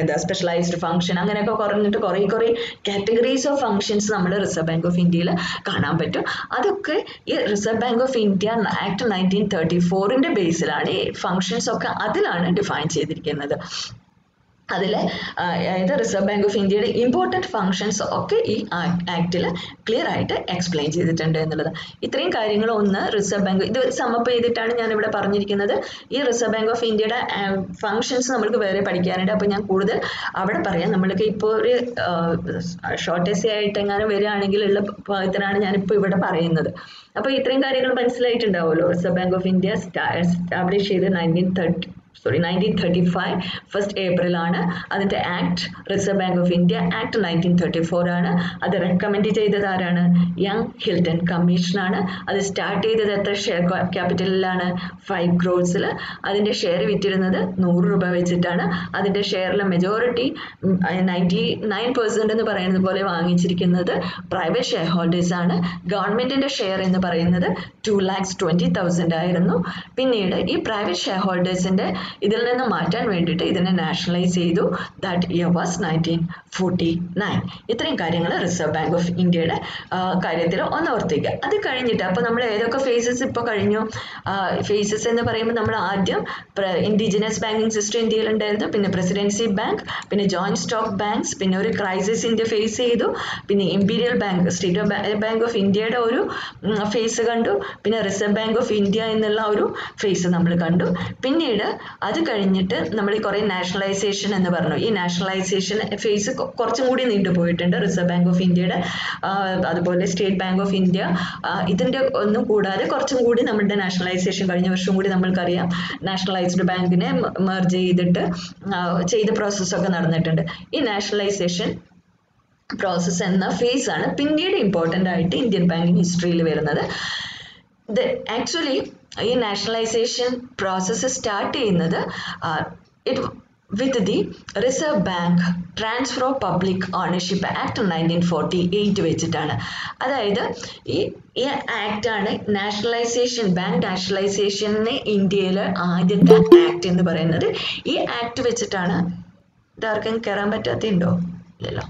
എന്താ സ്പെഷ്യലൈസ്ഡ് ഫംഗ്ഷൻ അങ്ങനെയൊക്കെ കുറഞ്ഞിട്ട് കുറേ കുറേ കാറ്റഗറീസ് ഓഫ് ഫംഗ്ഷൻസ് നമ്മൾ റിസർവ് ബാങ്ക് ഓഫ് ഇന്ത്യയിൽ കാണാൻ പറ്റും. അതൊക്കെ ഈ reserve bank of India act nineteen thirty ഫോറിന്റെ ബേസിലാണ് ഈ ഫംഗ്ഷൻസ് ഒക്കെ അതിലാണ് ഡിഫൈൻ ചെയ്തിരിക്കുന്നത്. അതിൽ അതായത് റിസർവ് ബാങ്ക് ഓഫ് ഇന്ത്യയുടെ ഇമ്പോർട്ടന്റ് ഫങ്ഷൻസ് ഒക്കെ ഈ ആക്ടിൽ ക്ലിയർ ആയിട്ട് എക്സ്പ്ലെയിൻ ചെയ്തിട്ടുണ്ട് എന്നുള്ളത്. ഇത്രയും കാര്യങ്ങൾ ഒന്ന് റിസർവ് ബാങ്ക് ഇത് സമപ്പ് ചെയ്തിട്ടാണ് ഞാൻ ഇവിടെ പറഞ്ഞിരിക്കുന്നത്. ഈ റിസർവ് ബാങ്ക് ഓഫ് ഇന്ത്യയുടെ ഫങ്ഷൻസ് നമ്മൾക്ക് വേറെ പഠിക്കാനുണ്ട്. അപ്പോൾ ഞാൻ കൂടുതൽ അവിടെ പറയാം. നമ്മൾക്ക് ഇപ്പോൾ ഒരു ഷോർട്ട് എസ് ആയിട്ട് എങ്ങാനും വരികയാണെങ്കിൽ ഉള്ള ഭാഗത്തിനാണ് ഞാനിപ്പോൾ ഇവിടെ പറയുന്നത്. അപ്പോൾ ഇത്രയും കാര്യങ്ങൾ മനസ്സിലായിട്ടുണ്ടാവുമല്ലോ? Reserve bank of India establish ചെയ്ത് nineteen thirty sorry nineteen thirty five first ഏപ്രിലാണ് അതിന്റെ act reserve bank of India act nineteen thirty four ആണ്. അത് റെക്കമെൻഡ് ചെയ്തത് ആരാണ്? യങ് ഹിൽട്ടൺ കമ്മീഷനാണ് അത് സ്റ്റാർട്ട് ചെയ്തത് എത്ര ഷെയർ ക്യാപിറ്റലിലാണ് ഫൈവ് ക്രോഡ്സിൽ അതിന്റെ ഷെയർ വിറ്റിരുന്നത് നൂറ് രൂപ വെച്ചിട്ടാണ്. അതിന്റെ ഷെയറിലെ മെജോറിറ്റി നയന്റി നയൻ പെർസെന്റ് എന്ന് പറയുന്നത് പോലെ വാങ്ങിച്ചിരിക്കുന്നത് പ്രൈവറ്റ് ഷെയർ ഹോൾഡേഴ്സ് ആണ് ഗവൺമെന്റിന്റെ ഷെയർ എന്ന് പറയുന്നത് ടു ലാക്സ് ട്വന്റി തൗസൻഡ് ആയിരുന്നു. പിന്നീട് ഈ പ്രൈവറ്റ് ഷെയർ ഹോൾഡേഴ്സിന്റെ ഇതിൽ നിന്ന് മാറ്റാൻ വേണ്ടിയിട്ട് ഇതിനെ നാഷണലൈസ് ചെയ്തു. That year was nineteen forty nine ഇത്രയും കാര്യങ്ങൾ റിസർവ് ബാങ്ക് ഓഫ് ഇന്ത്യയുടെ കാര്യത്തിൽ ഒന്ന് ഓർത്തിക്കുക അത് കഴിഞ്ഞിട്ട് അപ്പോൾ നമ്മൾ ഏതൊക്കെ ഫേസസ് ഇപ്പോൾ കഴിഞ്ഞു? ഫേസസ് എന്ന് പറയുമ്പോൾ നമ്മൾ ആദ്യം ഇൻഡിജിനസ് ബാങ്കിങ് സിസ്റ്റം ഇന്ത്യയിൽ ഉണ്ടായിരുന്നു പിന്നെ പ്രസിഡൻസി ബാങ്ക് പിന്നെ ജോയിന്റ് സ്റ്റോക്ക് ബാങ്ക്സ് പിന്നെ ഒരു ക്രൈസിസ് ഇന്ത്യ ഫേസ് ചെയ്തു. പിന്നെ imperial bank state bank of ഇന്ത്യയുടെ ഒരു ഫേസ് കണ്ടു. പിന്നെ റിസർവ് ബാങ്ക് ഓഫ് ഇന്ത്യ എന്നുള്ള ഒരു ഫേസ് നമ്മൾ കണ്ടു. പിന്നീട് അത് കഴിഞ്ഞിട്ട് നമ്മൾ ഈ കുറേ നാഷണലൈസേഷൻ എന്ന് പറഞ്ഞു. ഈ നാഷണലൈസേഷൻ ഫേസ് കുറച്ചും കൂടി നീണ്ടുപോയിട്ടുണ്ട് റിസർവ് ബാങ്ക് ഓഫ് ഇന്ത്യയുടെ അതുപോലെ സ്റ്റേറ്റ് ബാങ്ക് ഓഫ് ഇന്ത്യ ഇതിന്റെ ഒന്നും കൂടാതെ കുറച്ചും കൂടി നമ്മളുടെ നാഷണലൈസേഷൻ കഴിഞ്ഞ വർഷം കൂടി നമ്മൾക്കറിയാം. നാഷണലൈസ്ഡ് ബാങ്കിനെ മെർജ് ചെയ്തിട്ട് ചെയ്ത പ്രോസസ്സൊക്കെ നടന്നിട്ടുണ്ട്. ഈ നാഷണലൈസേഷൻ പ്രോസസ്സ് എന്ന ഫേസ് ആണ് പിന്നീട് ഇമ്പോർട്ടന്റ് ആയിട്ട് ഇന്ത്യൻ ബാങ്കിങ് ഹിസ്റ്ററിയിൽ വരുന്നത്. ആക്ച്വലി ഈ നാഷണലൈസേഷൻ പ്രോസസ്സ് സ്റ്റാർട്ട് ചെയ്യുന്നത് it with the reserve bank transfer of public ownership act nineteen forty eight വെച്ചിട്ടാണ്. അതായത് ഈ ഈ ആക്റ്റാണ് നാഷണലൈസേഷൻ ബാങ്ക് നാഷണലൈസേഷനെ ഇന്ത്യയിലെ ആദ്യത്തെ ആക്ട് എന്ന് പറയുന്നത്. ഈ ആക്ട് വെച്ചിട്ടാണ്. ഇതാർക്കും കയറാൻ പറ്റാത്തതുണ്ടോ? ഇല്ലല്ലോ.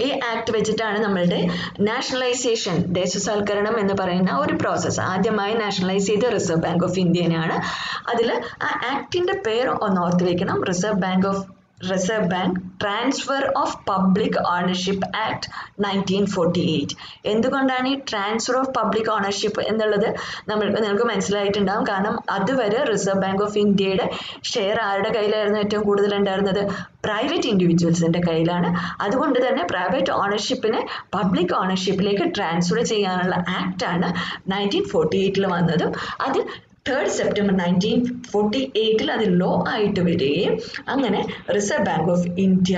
ഈ ആക്ട് വെച്ചിട്ടാണ് നമ്മളുടെ നാഷണലൈസേഷൻ ദേശസാൽക്കരണം എന്ന് പറയുന്ന ഒരു പ്രോസസ്സ് ആദ്യമായി നാഷണലൈസ് ചെയ്ത റിസർവ് ബാങ്ക് ഓഫ് ഇന്ത്യനെയാണ് അതിൽ ആ ആക്ടിന്റെ പേര് ഒന്ന് ഓർത്ത് വെക്കണം. Reserve bank of reserve bank transfer of public ownership act nineteen forty eight എന്തുകൊണ്ടാണ് ഈ ട്രാൻസ്ഫർ ഓഫ് പബ്ലിക് ഓണർഷിപ്പ് എന്നുള്ളത്? നമ്മൾ നിങ്ങൾക്ക് മനസ്സിലായിട്ടുണ്ടാകും കാരണം അതുവരെ റിസർവ് ബാങ്ക് ഓഫ് ഇന്ത്യയുടെ ഷെയർ ആരുടെ കയ്യിലായിരുന്നു ഏറ്റവും കൂടുതൽ ഉണ്ടായിരുന്നത്? പ്രൈവറ്റ് ഇൻഡിവിജ്വൽസിന്റെ കയ്യിലാണ്. അതുകൊണ്ട് തന്നെ പ്രൈവറ്റ് ഓണർഷിപ്പിനെ പബ്ലിക് ഓണർഷിപ്പിലേക്ക് ട്രാൻസ്ഫർ ചെയ്യാനുള്ള ആക്റ്റാണ് നയന്റീൻ ഫോർട്ടി എയ്റ്റിൽ വന്നതും. അത് തേർഡ് സെപ്റ്റംബർ നയന്റീൻ ഫോർട്ടി എയ്റ്റിൽ അത് ലോ ആയിട്ട് വരികയും അങ്ങനെ reserve bank of India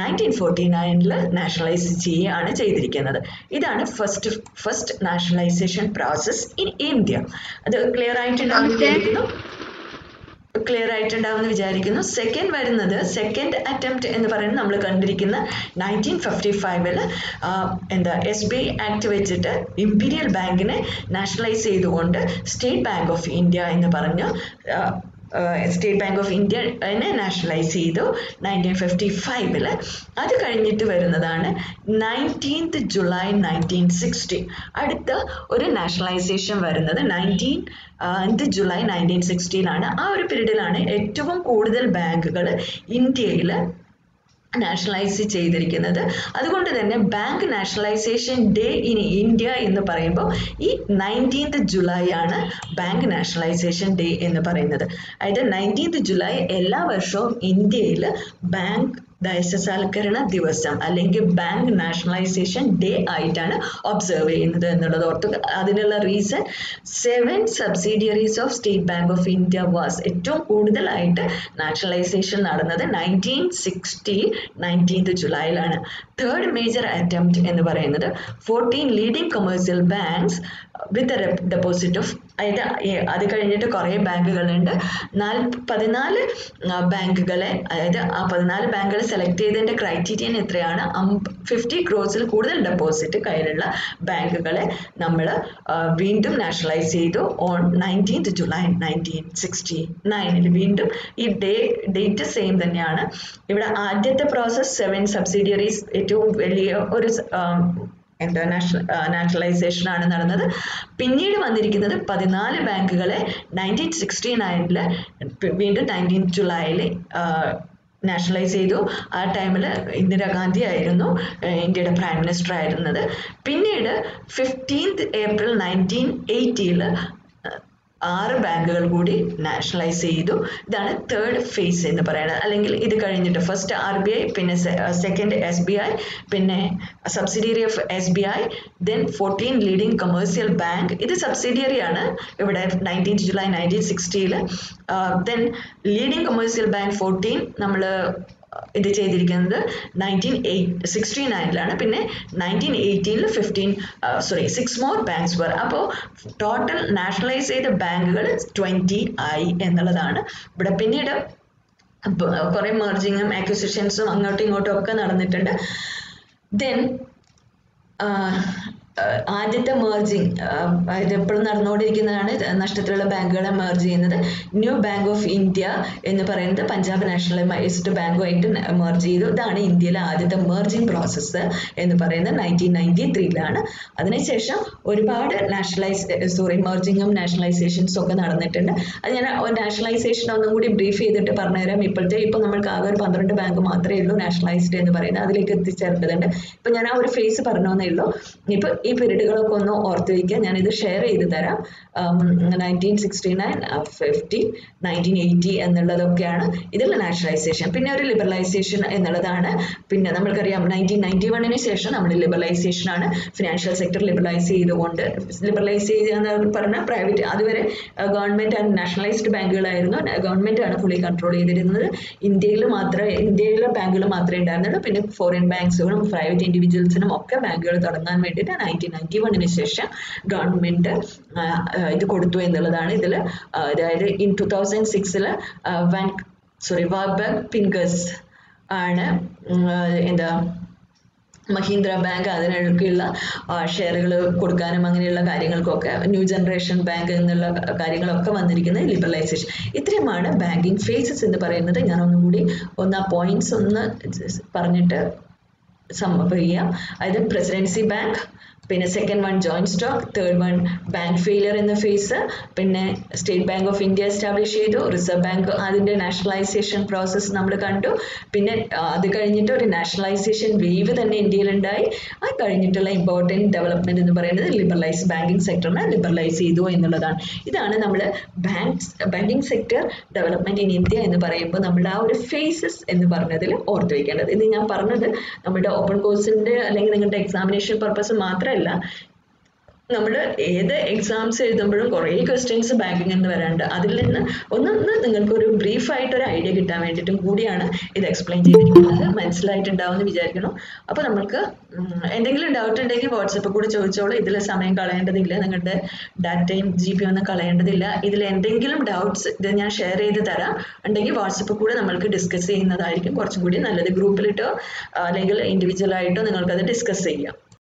nineteen forty നയനിൽ nationalise ചെയ്യുകയാണ് ചെയ്തിരിക്കുന്നത്. ഇതാണ് first first nationalisation process in India അത് ക്ലിയർ ആയിട്ടുണ്ടാവും വിചാരിക്കുന്നു. ക്ലിയർ ആയിട്ടുണ്ടാവും എന്ന് വിചാരിക്കുന്നു. സെക്കൻഡ് വരുന്നത് സെക്കൻഡ് അറ്റംപ്റ്റ് എന്ന് പറയുന്നത് നമ്മൾ കണ്ടിരിക്കുന്ന നയന്റീൻ ഫിഫ്റ്റി ഫൈവിൽ എന്താ എസ് ബി ഐ ആക്ട് വെച്ചിട്ട് ഇമ്പീരിയൽ ബാങ്കിനെ നാഷണലൈസ് ചെയ്തുകൊണ്ട് സ്റ്റേറ്റ് ബാങ്ക് ഓഫ് ഇന്ത്യ എന്ന് പറഞ്ഞു സ്റ്റേറ്റ് ബാങ്ക് ഓഫ് ഇന്ത്യ ഇന്ത്യനെ നാഷണലൈസ് ചെയ്തു നയന്റീൻ ഫിഫ്റ്റി ഫൈവിൽ അത് കഴിഞ്ഞിട്ട് വരുന്നതാണ് നയന്റീൻത്ത് ജൂലൈ നയന്റീൻ സിക്സ്റ്റി അടുത്ത ഒരു നാഷണലൈസേഷൻ വരുന്നത് നയന്റീൻ ജൂലൈ നയന്റീൻ സിക്സ്റ്റീനാണ് ആ ഒരു പീരീഡിലാണ് ഏറ്റവും കൂടുതൽ ബാങ്കുകൾ ഇന്ത്യയിൽ നാഷണലൈസ് ചെയ്തിരിക്കുന്നത്. അതുകൊണ്ട് തന്നെ bank nationalisation day in India എന്ന് പറയുമ്പോൾ ഈ നയന്റീൻത്ത് ജൂലൈ ആണ് ബാങ്ക് നാഷണലൈസേഷൻ ഡേ എന്ന് പറയുന്നത്. അതായത് നയന്റീൻത്ത് ജൂലൈ എല്ലാ വർഷവും ഇന്ത്യയിൽ ബാങ്ക് ദേശസാൽക്കരണ ദിവസം അല്ലെങ്കിൽ ബാങ്ക് നാഷണലൈസേഷൻ ഡേ ആയിട്ടാണ് ഒബ്സർവ് ചെയ്യുന്നത് എന്നുള്ളത് ഓർത്ത് അതിനുള്ള reason seven subsidiaries of State Bank of India was ഏറ്റവും കൂടുതലായിട്ട് നാഷണലൈസേഷൻ നടന്നത് നയന്റീൻ സിക്സ്റ്റി നയന്റീൻത്ത് ജൂലൈയിലാണ്. തേർഡ് മേജർ അറ്റംപ്റ്റ് എന്ന് പറയുന്നത് fourteen leading commercial banks with deposit of അതായത് അത് കഴിഞ്ഞിട്ട് കുറേ ബാങ്കുകളുണ്ട്. നാല് പതിനാല് ബാങ്കുകളെ അതായത് ആ പതിനാല് ബാങ്കുകളെ സെലക്ട് ചെയ്തതിന്റെ ക്രൈറ്റീരിയൻ എത്രയാണ്? ഫിഫ്റ്റി ക്രോസിൽ കൂടുതൽ ഡെപ്പോസിറ്റ് കയ്യിലുള്ള ബാങ്കുകളെ നമ്മൾ വീണ്ടും നാഷണലൈസ് ചെയ്തു. On nineteenth July nineteen sixty നയനിൽ വീണ്ടും ഈ ഡേ ഡേറ്റ് സെയിം തന്നെയാണ്. ഇവിടെ ആദ്യത്തെ പ്രോസസ് സെവൻ സബ്സിഡിയറീസ് ഏറ്റവും വലിയ ഒരു എന്താ നാഷണൽ നാഷണലൈസേഷൻ ആണ് നടന്നത്. പിന്നീട് വന്നിരിക്കുന്നത് പതിനാല് ബാങ്കുകളെ നയന്റീൻ സിക്സ്റ്റി നയനിൽ വീണ്ടും നയന്റീൻ ജൂലൈയിൽ നാഷണലൈസ് ചെയ്തു. ആ ടൈമിൽ ഇന്ദിരാഗാന്ധി ആയിരുന്നു ഇന്ത്യയുടെ പ്രൈം മിനിസ്റ്റർ ആയിരുന്നത്. പിന്നീട് ഫിഫ്റ്റീൻത്ത് ഏപ്രിൽ നയന്റീൻ എയ്റ്റിയിൽ ആറ് ബാങ്കുകൾ കൂടി നാഷണലൈസ് ചെയ്തു. ഇതാണ് തേർഡ് ഫേസ് എന്ന് പറയുന്നത്. അല്ലെങ്കിൽ ഇത് കഴിഞ്ഞിട്ട് ഫസ്റ്റ് ആർ ബി ഐ പിന്നെ സെക്കൻഡ് എസ് ബി ഐ പിന്നെ subsidiary of S B I then fourteen leading commercial bank ഇത് സബ്സിഡിയറി ആണ് ഇവിടെ nineteen July nineteen സിക്സ്റ്റിയിൽ then leading commercial bank fourteen നമ്മൾ ഇത് ചെയ്തിരിക്കുന്നത് നയന്റീൻ എയ്റ്റ് സിക്സ്റ്റി നയനിലാണ് പിന്നെ nineteen എയ്റ്റീനിൽ fifteen sorry six more banks were അപ്പോൾ ടോട്ടൽ നാഷണലൈസ് ചെയ്ത ബാങ്കുകൾ ട്വന്റി ആയി എന്നുള്ളതാണ്. ഇവിടെ പിന്നീട് കുറേ മെർജിങ്ങും അക്വിസിഷൻസും അങ്ങോട്ടും ഇങ്ങോട്ടും ഒക്കെ നടന്നിട്ടുണ്ട്. ദെൻ ആദ്യത്തെ മേർജിങ് ഇത് എപ്പോഴും നടന്നുകൊണ്ടിരിക്കുന്നതാണ് നഷ്ടത്തിലുള്ള ബാങ്കുകളെ മെർജ് ചെയ്യുന്നത് ന്യൂ ബാങ്ക് ഓഫ് ഇന്ത്യ എന്ന് പറയുന്നത് പഞ്ചാബ് നാഷണൽ മൈസ്റ്റ് ബാങ്കുമായിട്ട് മെർജ് ചെയ്തു. ഇതാണ് ഇന്ത്യയിലെ ആദ്യത്തെ മെർജിങ് പ്രോസസ്സ് എന്ന് പറയുന്നത് നയന്റീൻ നയന്റി ത്രീയിലാണ് അതിനുശേഷം ഒരുപാട് നാഷണലൈസ് സോറി മെർജിങ്ങും നാഷണലൈസേഷൻസും ഒക്കെ നടന്നിട്ടുണ്ട്. അത് ഞാൻ നാഷണലൈസേഷൻ ഒന്നും കൂടി ബ്രീഫ് ചെയ്തിട്ട് പറഞ്ഞുതരാം. ഇപ്പോഴത്തെ ഇപ്പം നമ്മൾക്ക് ആകെ ഒരു പന്ത്രണ്ട് ബാങ്ക് മാത്രമേ ഉള്ളൂ നാഷണലൈസ്ഡ് എന്ന് പറയുന്നത്. അതിലേക്ക് എത്തിച്ചേർന്നതുണ്ട് ഇപ്പം ഞാൻ ആ ഒരു ഫേസ് പറഞ്ഞേ ഉള്ളൂ. ഇപ്പം ഈ പീരീഡുകളൊക്കെ ഒന്ന് ഓർത്ത് വയ്ക്കുക ഞാനിത് ഷെയർ ചെയ്ത് തരാം. Nineteen sixty nine fifty nineteen eighty എന്നുള്ളതൊക്കെയാണ് ഇതിൽ നാഷണലൈസേഷൻ പിന്നെ ഒരു ലിബറലൈസേഷൻ എന്നുള്ളതാണ്. പിന്നെ നമ്മൾക്കറിയാം നയന്റീൻ നയന്റി വണ്ണിന് ശേഷം നമ്മൾ ലിബറലൈസേഷൻ ആണ് ഫിനാൻഷ്യൽ സെക്ടർ ലിബറലൈസ് ചെയ്തുകൊണ്ട്. ലിബറലൈസ് ചെയ്യുക പറഞ്ഞാൽ പ്രൈവറ്റ് അതുവരെ ഗവൺമെന്റ് ആൻഡ് നാഷണലൈസ്ഡ് ബാങ്കുകളായിരുന്നു. ഗവൺമെന്റ് ആണ് ഫുള്ളി കൺട്രോൾ ചെയ്തിരുന്നത്. ഇന്ത്യയിൽ മാത്രമേ ഇന്ത്യയിലെ ബാങ്കുകൾ മാത്രമേ ഉണ്ടായിരുന്നുള്ളൂ. പിന്നെ ഫോറിൻ ബാങ്ക്സുകളും പ്രൈവറ്റ് ഇൻഡിവിജ്വൽസിനും ഒക്കെ ബാങ്കുകൾ തുടങ്ങാൻ വേണ്ടിയിട്ട് നയന്റീൻ നയന്റി വണ്ണിന് ശേഷം ഗവൺമെന്റ് ഇത് കൊടുത്തു എന്നുള്ളതാണ് ഇതിൽ അതായത് ഇൻ ടു തൗസൻഡ് സിക്സിൽ വൻ സോറി വാബക് പിങ്കസ് ആണ് എന്താ മഹീന്ദ്ര ബാങ്ക് അതിനൊക്കെയുള്ള ഷെയറുകൾ കൊടുക്കാനും അങ്ങനെയുള്ള കാര്യങ്ങൾക്കൊക്കെ ന്യൂ ജനറേഷൻ ബാങ്ക് എന്നുള്ള കാര്യങ്ങളൊക്കെ വന്നിരിക്കുന്നത് ലിബറലൈസേഷൻ ഇത്രയുമാണ് ബാങ്കിങ് ഫേസസ് എന്ന് പറയുന്നത്. ഞാൻ ഒന്നും കൂടി ഒന്ന് ആ പോയിന്റ്സ് ഒന്ന് പറഞ്ഞിട്ട് സമ്മപ്പ് ചെയ്യാം. അതായത് പ്രസിഡൻസി ബാങ്ക് പിന്നെ second one joint stock third one bank failure എന്ന ഫേസ് പിന്നെ State Bank of India establish ചെയ്തു. റിസർവ് ബാങ്ക് അതിന്റെ നാഷണലൈസേഷൻ പ്രോസസ് നമ്മൾ കണ്ടു. പിന്നെ അത് കഴിഞ്ഞിട്ട് ഒരു നാഷണലൈസേഷൻ വേവ് തന്നെ ഇന്ത്യയിൽ ഉണ്ടായി. അത് കഴിഞ്ഞിട്ടുള്ള ഇമ്പോർട്ടന്റ് ഡെവലപ്മെന്റ് എന്ന് പറയുന്നത് ലിബറലൈസ് ബാങ്കിങ് സെക്ടറിനെ ലിബറലൈസ് ചെയ്തു എന്നുള്ളതാണ്. ഇതാണ് നമ്മൾ bank banking sector development in India എന്ന് പറയുമ്പോൾ നമ്മൾ ആ ഒരു ഫേസസ് എന്ന് പറഞ്ഞതിൽ ഓർത്ത് വയ്ക്കേണ്ടത് ഇത് ഞാൻ പറഞ്ഞത് നമ്മുടെ ഓപ്പൺ കോഴ്സിന്റെ അല്ലെങ്കിൽ നിങ്ങളുടെ എക്സാമിനേഷൻ പർപ്പസ് മാത്രമല്ല നമ്മൾ ഏത് എക്സാംസ് എഴുതുമ്പോഴും കുറേ ക്വസ്റ്റ്യൻസ് ബാങ്കിങ് എന്ന് വരാണ്ട് അതിൽ നിന്ന് ഒന്നൊന്ന് നിങ്ങൾക്ക് ഒരു ബ്രീഫ് ആയിട്ട് ഒരു ഐഡിയ കിട്ടാൻ വേണ്ടിയിട്ടും കൂടിയാണ് ഇത് എക്സ്പ്ലെയിൻ ചെയ്തിട്ടുള്ളത് മനസ്സിലായിട്ടുണ്ടാവുമെന്ന് വിചാരിക്കണം അപ്പോൾ നമുക്ക് എന്തെങ്കിലും ഡൗട്ട് ഉണ്ടെങ്കിൽ വാട്സപ്പിൽ കൂടെ ചോദിച്ചോളൂ. ഇതിൽ സമയം കളയേണ്ടതില്ല. നിങ്ങളുടെ ഡാറ്റയും ജി പി ഒന്നും കളയേണ്ടതില്ല. ഇതിൽ എന്തെങ്കിലും ഡൗട്ട്സ് ഇത് ഞാൻ ഷെയർ ചെയ്ത് തരാം. ഉണ്ടെങ്കിൽ വാട്സപ്പിൽ കൂടെ നമ്മൾക്ക് ഡിസ്കസ് ചെയ്യുന്നതായിരിക്കും. കുറച്ചും കൂടി നല്ലത്. ഗ്രൂപ്പിലിട്ടോ അല്ലെങ്കിൽ ഇൻഡിവിജ്വൽ ആയിട്ടോ നിങ്ങൾക്കത് ഡിസ്കസ് ചെയ്യാം.